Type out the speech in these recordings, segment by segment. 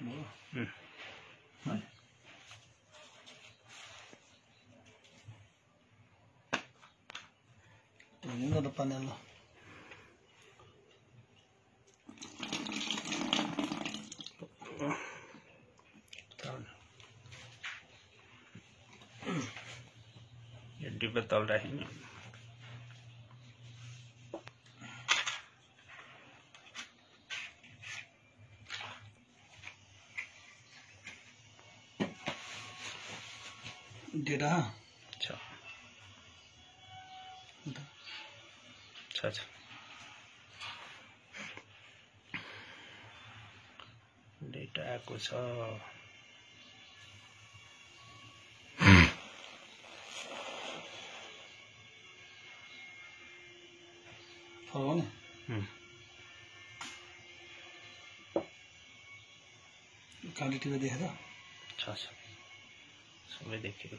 Ừ. Đấy. Tornando la panela. Jadi betul dah ini. Data अच्छा। अच्छा अच्छा। डेटा आक क्वालिटी हाँ। हम्म। में देखा छ अच्छा, अच्छा। それできる。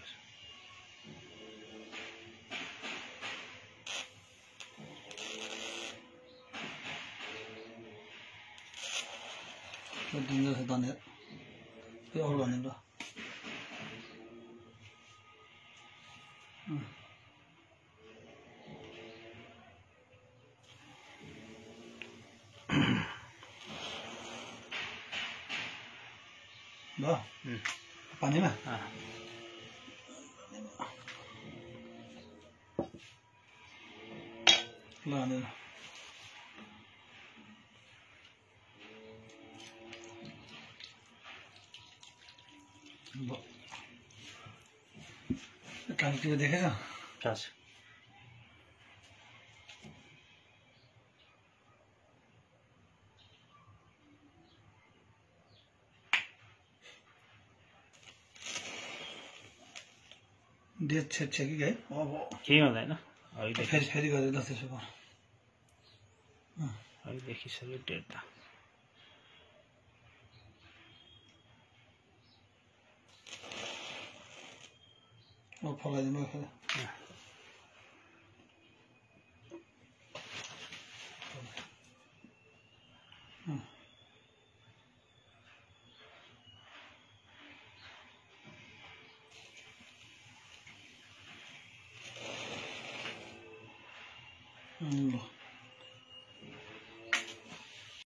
这钉子才当，要。嗯。嗯。काली टिभी देखेछ? छ छ डेट सेट छ कि है अब केही हुँदैन फेरि फेरि गरेर त्यसो भए अहिले देखिसक्यो डेट त फलाइदिनु 嗯。